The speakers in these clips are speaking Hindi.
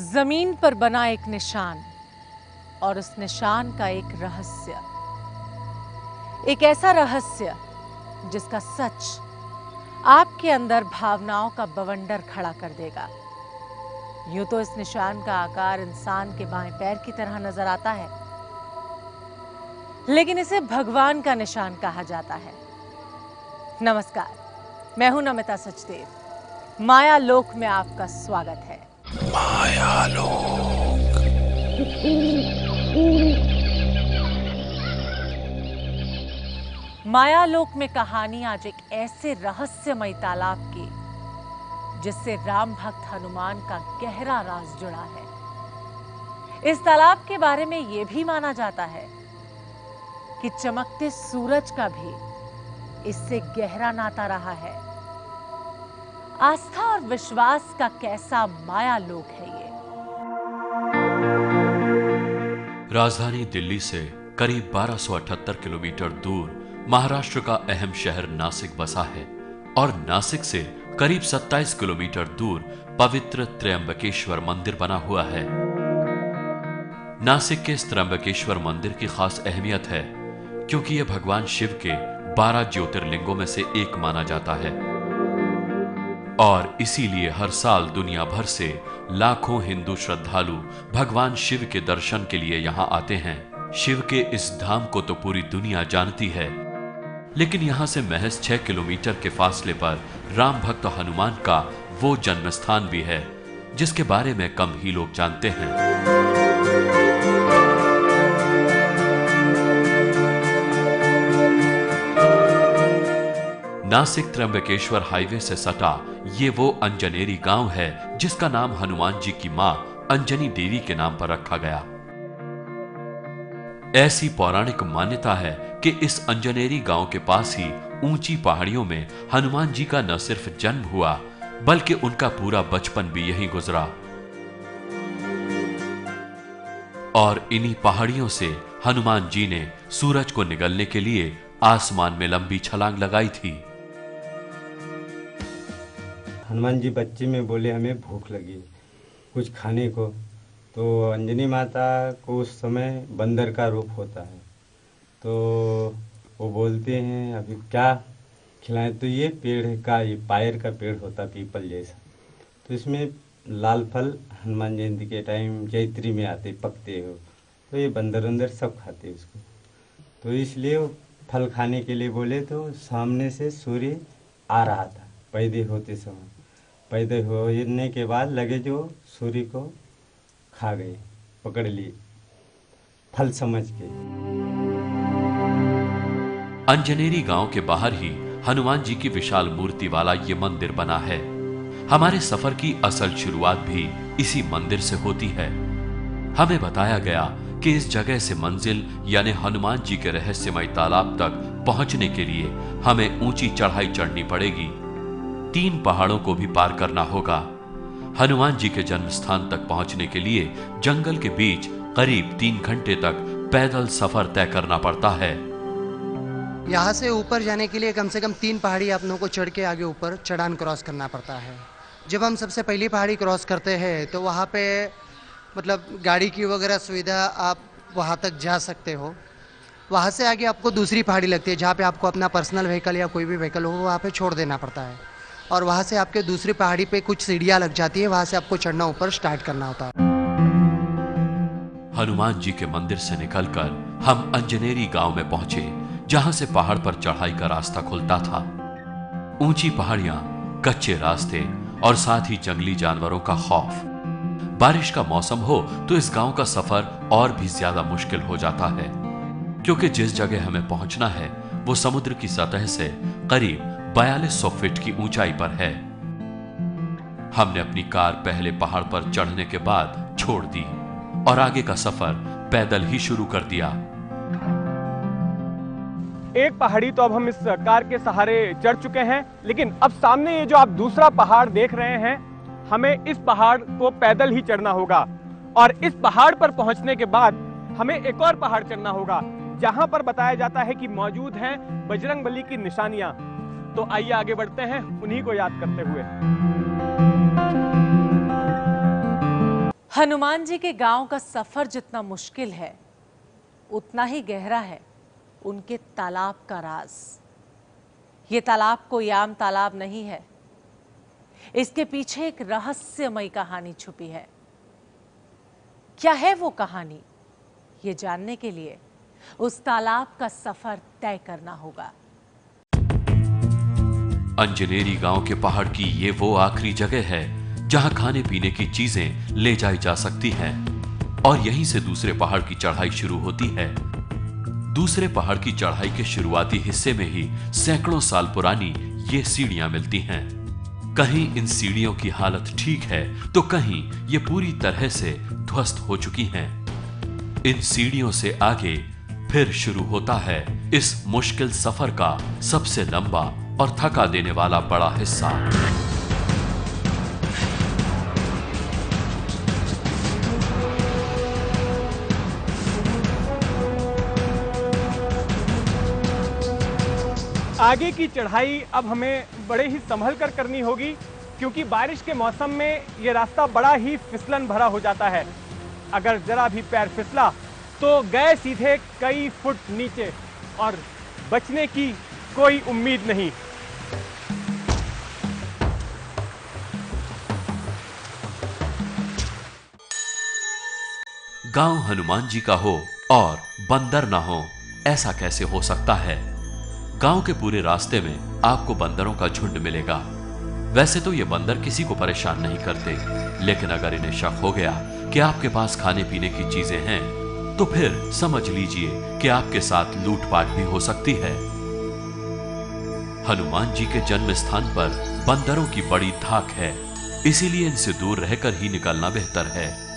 ज़मीन पर बना एक निशान और उस निशान का एक रहस्य। एक ऐसा रहस्य जिसका सच आपके अंदर भावनाओं का बवंडर खड़ा कर देगा। यूँ तो इस निशान का आकार इंसान के बाएँ पैर की तरह नज़र आता है। लेकिन इसे भगवान का निशान कहा जाता है। नमस्कार, मैं हूँ नमिता सचदेव। माया लोक में आपका स्वागत है। मायालोक में कहानी आज एक ऐसे रहस्यमय तालाब की, जिससे राम भक्त हनुमान का गहरा राज जुड़ा है। इस तालाब के बारे में यह भी माना जाता है कि चमकते सूरज का भी इससे गहरा नाता रहा है। आस्था और विश्वास का कैसा मायालोक है ये? राजधानी दिल्ली से करीब 1278 किलोमीटर दूर महाराष्ट्र का अहम शहर नासिक बसा है और नासिक से करीब 27 किलोमीटर दूर पवित्र त्र्यंबकेश्वर मंदिर बना हुआ है। नासिक के इस त्र्यंबकेश्वर मंदिर की खास अहमियत है, क्योंकि यह भगवान शिव के 12 ज्योतिर्लिंगों में से एक माना जाता है। और इसीलिए हर साल दुनिया भर से लाखों हिंदू श्रद्धालु भगवान शिव के दर्शन के लिए यहाँ आते हैं। शिव के इस धाम को तो पूरी दुनिया जानती है। लेकिन यहाँ से महज छह किलोमीटर के फासले पर राम भक्त हनुमान का वो जन्म स्थान भी है, जिसके बारे में कम ही लोग जानते हैं। नासिक त्र्यंबकेश्वर हाईवे से सटा ये वो अंजनेरी गाँव है, जिसका नाम हनुमान जी की माँ अंजनी देवी के नाम पर रखा गया। ऐसी पौराणिक मान्यता है कि इस अंजनेरी गाँव के पास ही ऊँची पहाड़ियों में हनुमान जी का न सिर्फ़ जन्म हुआ, बल्कि उनका पूरा बचपन भी यहीं गुजरा। और इन्हीं पहाड़ियों से हनुमान जी ने सूरज को निगलने के लिए आसमान में लंबी छलांग लगाई थी। हनुमान जी बच्चे में बोले, हमें भूख लगी है कुछ खाने को। तो अंजनी माता को उस समय बंदर का रूप होता है। तो वो बोलते हैं, अभी क्या खिलाएँ? तो ये पेड़ का, ये पायर का पेड़ होता, पीपल जैसा। तो इसमें लाल फल हनुमान जयंती के टाइम चैत्री में आते, पकते हो। तो ये बंदर वंदर सब खाते उसको। तो इसलिए वो फल खाने के लिए बोले तो सामने से सूर्य आ रहा था, पैदे होते समय। पैदे होने के बाद लगे जो सूर्य को खा गए पकड़ लिए फल समझ के। अंजनेरी गाँव के बाहर ही हनुमान जी की विशाल मूर्ति वाला ये मंदिर बना है। हमारे सफ़र की असल शुरुआत भी इसी मंदिर से होती है। हमें बताया गया कि इस जगह से मंजिल, यानी हनुमान जी के रहस्यमय तालाब तक पहुँचने के लिए हमें ऊँची चढ़ाई चढ़नी पड़ेगी। तीन पहाड़ों को भी पार करना होगा। हनुमान जी के जन्म स्थान तक पहुँचने के लिए जंगल के बीच करीब तीन घंटे तक पैदल सफ़र तय करना पड़ता है। यहाँ से ऊपर जाने के लिए कम से कम तीन पहाड़ी आप लोगों को चढ़ के आगे ऊपर चढ़ान क्रॉस करना पड़ता है। जब हम सबसे पहली पहाड़ी क्रॉस करते हैं तो वहाँ पे मतलब गाड़ी की वगैरह सुविधा आप वहाँ तक जा सकते हो। वहाँ से आगे आपको दूसरी पहाड़ी लगती है, जहाँ पे आपको अपना पर्सनल व्हीकल या कोई भी व्हीकल हो वहाँ पे छोड़ देना पड़ता है। और वहाँ से आपके दूसरी पहाड़ी पे कुछ सीढ़ियाँ लग जाती है, वहाँ से आपको चढ़ना ऊपर स्टार्ट करना होता है। हनुमान जी के मंदिर से निकलकर हम अंजनेरी गाँव में पहुँचे, जहाँ से पहाड़ पर चढ़ाई का रास्ता खुलता था। ऊँची पहाड़ियाँ, कच्चे रास्ते और साथ ही जंगली जानवरों का खौफ। बारिश का मौसम हो तो इस गाँव का सफ़र और भी ज़्यादा मुश्किल हो जाता है, क्योंकि जिस जगह हमें पहुँचना है, वो समुद्र की सतह से करीब बयालीस सौ फीट की ऊंचाई पर है। हमने अपनी कार पहले पहाड़ पर चढ़ने के बाद छोड़ दी और आगे का सफ़र पैदल ही शुरू कर दिया। एक पहाड़ी तो अब हम इस कार के सहारे चढ़ चुके हैं, लेकिन अब सामने ये जो आप दूसरा पहाड़ देख रहे हैं, हमें इस पहाड़ को पैदल ही चढ़ना होगा और इस पहाड़ पर पहुँचने के बाद हमें एक और पहाड़ चढ़ना होगा, जहाँ पर बताया जाता है कि मौजूद हैं बजरंग बली की निशानियाँ। तो आइए आगे बढ़ते हैं, उन्हीं को याद करते हुए। हनुमान जी के गाँव का सफ़र जितना मुश्किल है, उतना ही गहरा है, उनके तालाब का राज। ये तालाब कोई आम तालाब नहीं है। इसके पीछे एक रहस्यमयी कहानी छुपी है। क्या है वो कहानी? ये जानने के लिए उस तालाब का सफ़र तय करना होगा। अंजनेरी गाँव के पहाड़ की ये वो आखिरी जगह है जहाँ खाने पीने की चीज़ें ले जाई जा सकती हैं। और यहीं से दूसरे पहाड़ की चढ़ाई शुरू होती है। दूसरे पहाड़ की चढ़ाई के शुरुआती हिस्से में ही सैकड़ों साल पुरानी ये सीढ़ियाँ मिलती हैं। कहीं इन सीढ़ियों की हालत ठीक है तो कहीं ये पूरी तरह से ध्वस्त हो चुकी हैं। इन सीढ़ियों से आगे फिर शुरू होता है इस मुश्किल सफ़र का सबसे लंबा और थका देने वाला बड़ा हिस्सा। आगे की चढ़ाई अब हमें बड़े ही संभल कर करनी होगी, क्योंकि बारिश के मौसम में ये रास्ता बड़ा ही फिसलन भरा हो जाता है। अगर जरा भी पैर फिसला तो गए सीधे कई फुट नीचे, और बचने की कोई उम्मीद नहीं। गाँव हनुमान जी का हो और बंदर ना हो, ऐसा कैसे हो सकता है? गाँव के पूरे रास्ते में आपको बंदरों का झुंड मिलेगा। वैसे तो ये बंदर किसी को परेशान नहीं करते, लेकिन अगर इन्हें शक हो गया कि आपके पास खाने पीने की चीज़ें हैं तो फिर समझ लीजिए कि आपके साथ लूटपाट भी हो सकती है। हनुमान जी के जन्म स्थान पर बंदरों की बड़ी धाक है, इसीलिए इनसे दूर रहकर ही निकलना बेहतर है।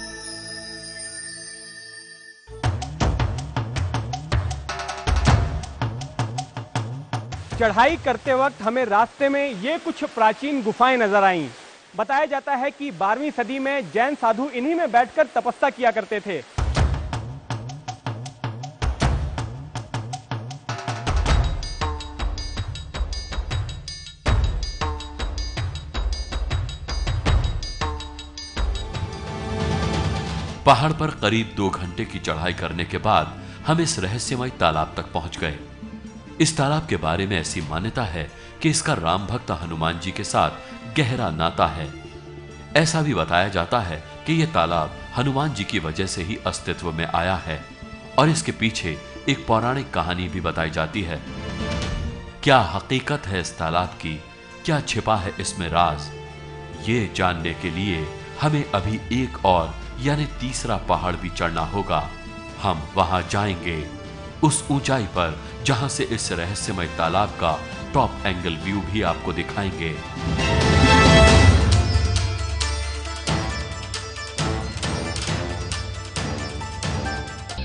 चढ़ाई करते वक्त हमें रास्ते में ये कुछ प्राचीन गुफाएँ नज़र आईं। बताया जाता है कि 12वीं सदी में जैन साधु इन्हीं में बैठकर तपस्या किया करते थे। पहाड़ पर करीब दो घंटे की चढ़ाई करने के बाद हम इस रहस्यमय तालाब तक पहुँच गए। इस तालाब के बारे में ऐसी मान्यता है कि इसका राम भक्त हनुमान जी के साथ गहरा नाता है। ऐसा भी बताया जाता है कि यह तालाब हनुमान जी की वजह से ही अस्तित्व में आया है और इसके पीछे एक पौराणिक कहानी भी बताई जाती है। क्या हकीकत है इस तालाब की? क्या छिपा है इसमें राज? ये जानने के लिए हमें अभी एक और, यानी तीसरा पहाड़ भी चढ़ना होगा। हम वहाँ जाएँगे। उस ऊंचाई पर, जहाँ से इस रहस्यमय तालाब का टॉप एंगल व्यू भी आपको दिखाएँगे।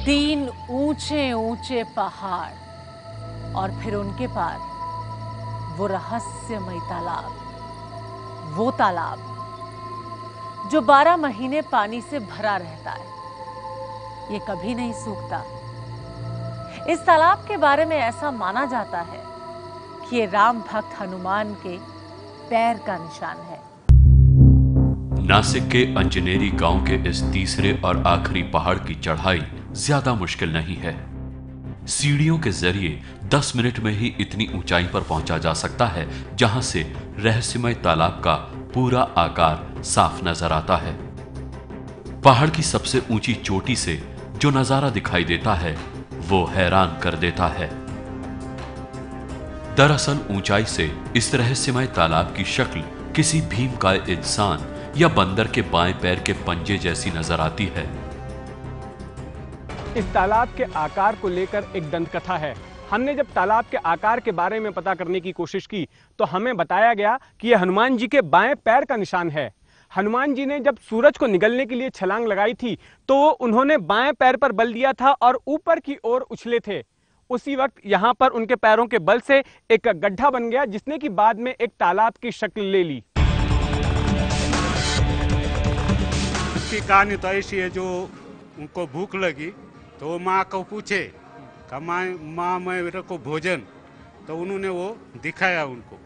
तीन ऊँचे ऊँचे पहाड़ और फिर उनके पार वो रहस्यमय तालाब, वो तालाब जो बारह महीने पानी से भरा रहता है। ये कभी नहीं सूखता। इस तालाब के बारे में ऐसा माना जाता है कि ये राम भक्त हनुमान के पैर का निशान है। नासिक के अंजनेरी गाँव के इस तीसरे और आखिरी पहाड़ की चढ़ाई ज़्यादा मुश्किल नहीं है। सीढ़ियों के ज़रिए 10 मिनट में ही इतनी ऊंचाई पर पहुँचा जा सकता है, जहाँ से रहस्यमय तालाब का पूरा आकार साफ़ नज़र आता है। पहाड़ की सबसे ऊँची चोटी से जो नज़ारा दिखाई देता है वो हैरान कर देता है। दरअसल ऊंचाई से इस रहस्यमय तालाब की शक्ल किसी भीम का इंसान या बंदर के बाएँ पैर के पंजे जैसी नज़र आती है। इस तालाब के आकार को लेकर एक दंत कथा है। हमने जब तालाब के आकार के बारे में पता करने की कोशिश की तो हमें बताया गया कि यह हनुमान जी के बाएँ पैर का निशान है। हनुमान जी ने जब सूरज को निगलने के लिए छलांग लगाई थी तो उन्होंने बाएँ पैर पर बल दिया था और ऊपर की ओर उछले थे। उसी वक्त यहाँ पर उनके पैरों के बल से एक गड्ढा बन गया, जिसने की बाद में एक तालाब की शक्ल ले ली। उसकी कहानी तो ऐसी है, जो उनको भूख लगी तो माँ को पूछे माँ, मैं मेरे को भोजन? तो उन्होंने वो दिखाया उनको,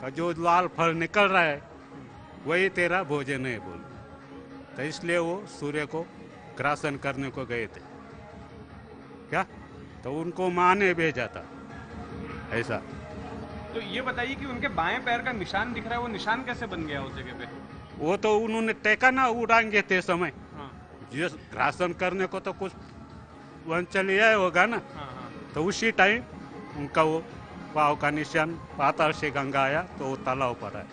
का जो लाल फल निकल रहा है वही तेरा भोजन है बोल। तो इसलिए वो सूर्य को ग्रासन करने को गए थे। क्या? तो उनको माँ ने भेजा था। ऐसा। तो ये बताइए कि उनके बाएँ पैर का निशान दिख रहा है वो निशान कैसे बन गया उस जगह पे? वो तो उन्होंने टेका ना उड़ाएँगे थे समय। हाँ। जिस ग्रासन करने को तो कुछ वन चलिए होगा ना। हाँ हाँ। तो उसी टाइम उनका वो पाव का निशान पाताल से गंगा आया तो वो तालाब पर आया।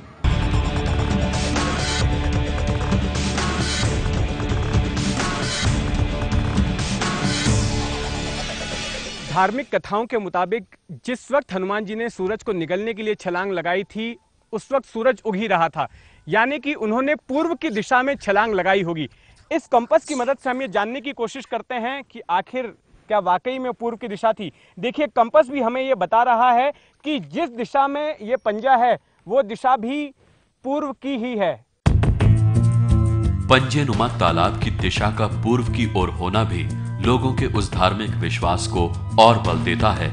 धार्मिक कथाओं के मुताबिक, जिस वक्त हनुमान जी ने सूरज को निगलने के लिए छलांग लगाई थी, उस वक्त सूरज उग ही रहा था। यानी कि उन्होंने पूर्व की दिशा में छलांग लगाई होगी। इस कंपस की मदद से हम ये जानने की कोशिश करते हैं कि आखिर क्या वाकई में पूर्व की दिशा थी। देखिए, कंपस भी हमें ये बता रहा है कि जिस दिशा में ये पंजा है, वो दिशा भी पूर्व की ही है। पंजेनुमा तालाब की दिशा का पूर्व की ओर होना भी लोगों के उस धार्मिक विश्वास को और बल देता है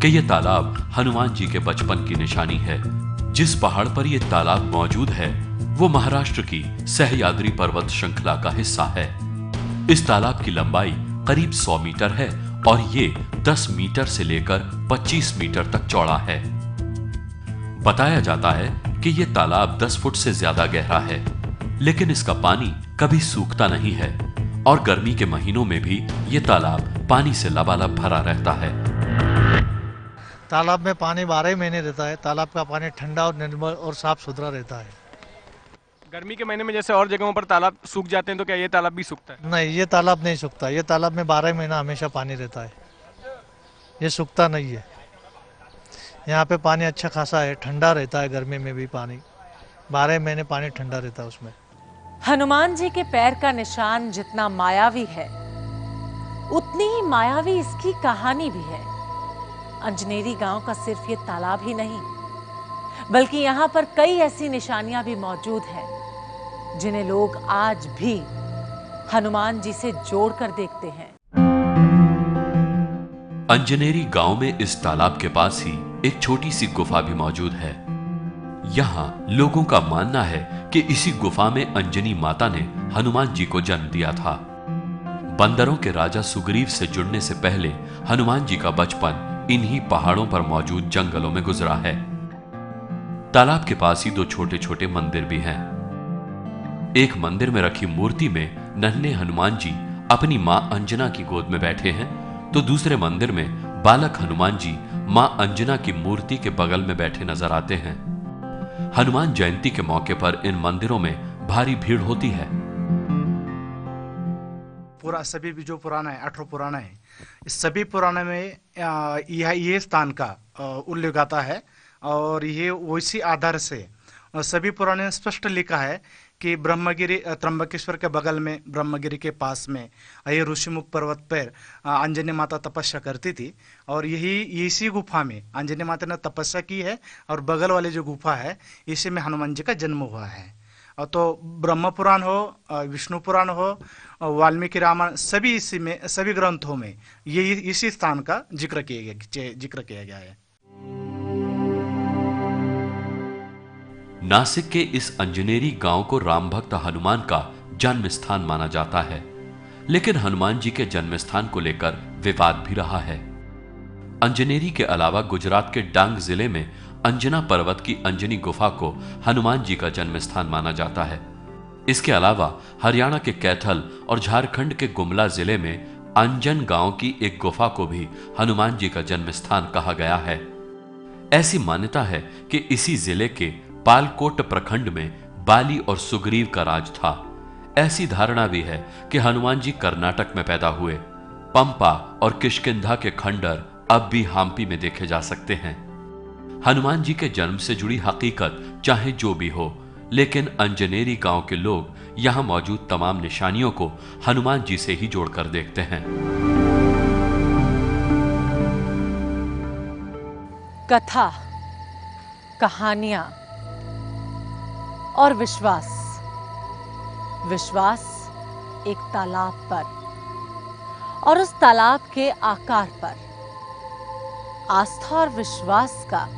कि यह तालाब हनुमान जी के बचपन की निशानी है। जिस पहाड़ पर यह तालाब मौजूद है, वो महाराष्ट्र की सहयाद्री पर्वत श्रृंखला का हिस्सा है। इस तालाब की लंबाई करीब 100 मीटर है और ये 10 मीटर से लेकर 25 मीटर तक चौड़ा है। बताया जाता है कि यह तालाब 10 फुट से ज़्यादा गहरा है, लेकिन इसका पानी कभी सूखता नहीं है। और गर्मी के महीनों में भी ये तालाब पानी से लबालब भरा रहता है। तालाब में पानी बारह महीने रहता है। तालाब का पानी ठंडा और निर्मल और साफ़ सुथरा रहता है। गर्मी के महीने में जैसे और जगहों पर तालाब सूख जाते हैं तो क्या ये तालाब भी सूखता है? नहीं ये तालाब नहीं सूखता। ये तालाब में बारह महीना हमेशा पानी रहता है। ये सूखता नहीं है। यहाँ पे पानी अच्छा खासा है ठंडा रहता है गर्मी में भी पानी। बारह महीने पानी ठंडा रहता है उसमें। हनुमान जी के पैर का निशान जितना मायावी है, उतनी ही मायावी इसकी कहानी भी है। अंजनेरी गाँव का सिर्फ़ ये तालाब ही नहीं, बल्कि यहाँ पर कई ऐसी निशानियाँ भी मौजूद हैं, जिन्हें लोग आज भी हनुमान जी से जोड़कर देखते हैं। अंजनेरी गाँव में इस तालाब के पास ही एक छोटी सी गुफा भी मौजूद है। यहाँ लोगों का मानना है कि इसी गुफा में अंजनी माता ने हनुमान जी को जन्म दिया था। बंदरों के राजा सुग्रीव से जुड़ने से पहले हनुमान जी का बचपन इन्हीं पहाड़ों पर मौजूद जंगलों में गुजरा है। तालाब के पास ही दो छोटे छोटे मंदिर भी हैं। एक मंदिर में रखी मूर्ति में नन्हे हनुमान जी अपनी माँ अंजना की गोद में बैठे हैं तो दूसरे मंदिर में बालक हनुमान जी माँ अंजना की मूर्ति के बगल में बैठे नज़र आते हैं। हनुमान जयंती के मौके पर इन मंदिरों में भारी भीड़ होती है। पूरा सभी भी जो पुराना है अठारह पुराना है, इस सभी पुराने में यह ये स्थान का उल्लेख आता है और ये वैसी आधार से सभी पुराने में स्पष्ट लिखा है कि ब्रह्मगिरी त्र्यंबकेश्वर के बगल में, ब्रह्मगिरी के पास में ये ऋषिमुख पर्वत पर अंजनी माता तपस्या करती थी और यही, इसी गुफा में अंजनी माता ने तपस्या की है और बगल वाली जो गुफा है, इसी में हनुमान जी का जन्म हुआ है। तो ब्रह्म पुराण हो विष्णु पुराण हो वाल्मीकि रामायण, सभी इसी में, सभी ग्रंथों में ये, इसी स्थान का ज़िक्र किया गया, ज़िक्र किया गया है। नासिक के इस अंजनेरी गाँव को राम भक्त हनुमान का जन्म स्थान माना जाता है। लेकिन हनुमान जी के जन्म स्थान को लेकर विवाद भी रहा है। अंजनेरी के अलावा गुजरात के डांग ज़िले में अंजना पर्वत की अंजनी गुफा को हनुमान जी का जन्म स्थान माना जाता है। इसके अलावा हरियाणा के कैथल और झारखंड के गुमला ज़िले में अंजन गाँव की एक गुफा को भी हनुमान जी का जन्म स्थान कहा गया है। ऐसी मान्यता है कि इसी ज़िले के पालकोट प्रखंड में बाली और सुग्रीव का राज था। ऐसी धारणा भी है कि हनुमान जी कर्नाटक में पैदा हुए। पंपा और किशकिंधा के खंडर अब भी हाम्पी में देखे जा सकते हैं। हनुमान जी के जन्म से जुड़ी हकीकत, चाहे जो भी हो, लेकिन अंजनेरी गाँव के लोग यहाँ मौजूद तमाम निशानियों को हनुमान जी से ही जोड़कर देखते हैं। कथा, कहानियाँ और विश्वास। विश्वास एक तालाब पर और उस तालाब के आकार पर। आस्था और विश्वास का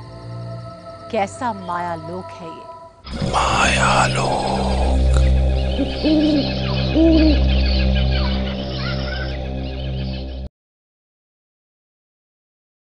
कैसा माया लोक है ये। माया you.